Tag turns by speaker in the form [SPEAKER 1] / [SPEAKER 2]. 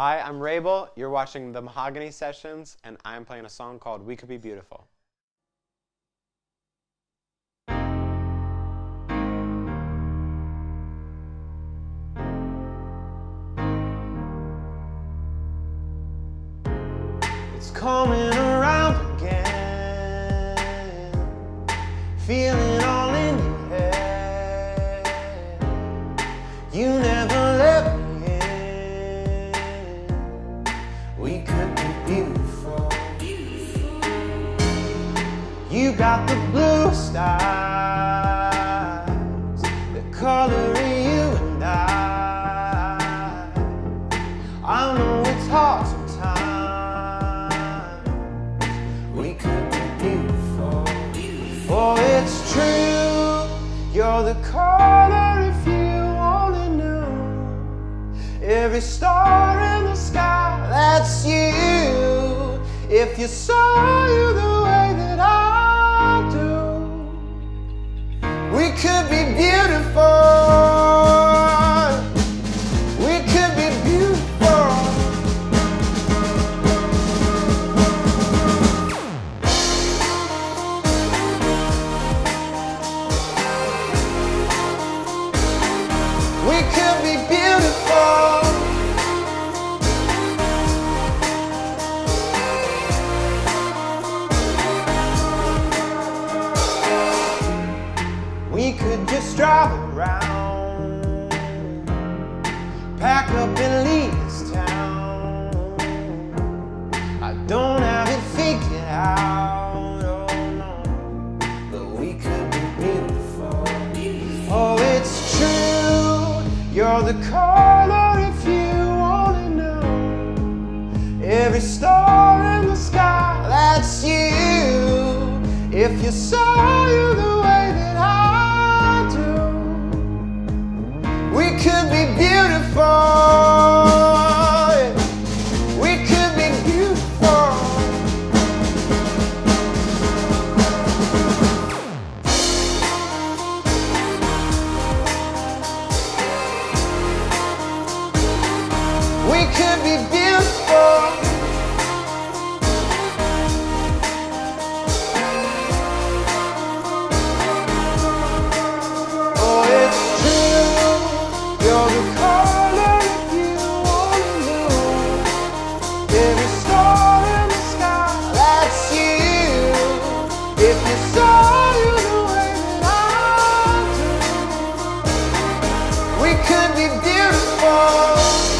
[SPEAKER 1] Hi, I'm Wrabel. You're watching the Mahogany Sessions, and I'm playing a song called We Could Be Beautiful. It's coming around again, feeling You got the blue skies, the color of you and I. I know it's hard sometimes. We could be beautiful. Oh, it's true. You're the color if you only knew. Every star in the sky, that's you. If you saw you the could be beautiful. We could just drive around, pack up and leave this town. I don't have it figured out, You're the color if you only knew. Every star in the sky, that's you. If you saw you the way that I do, we could be beautiful. could be beautiful. Oh, it's true. You're the color you wanna lose. Every star in the sky, that's you. If you saw you the way that I do, we could be beautiful.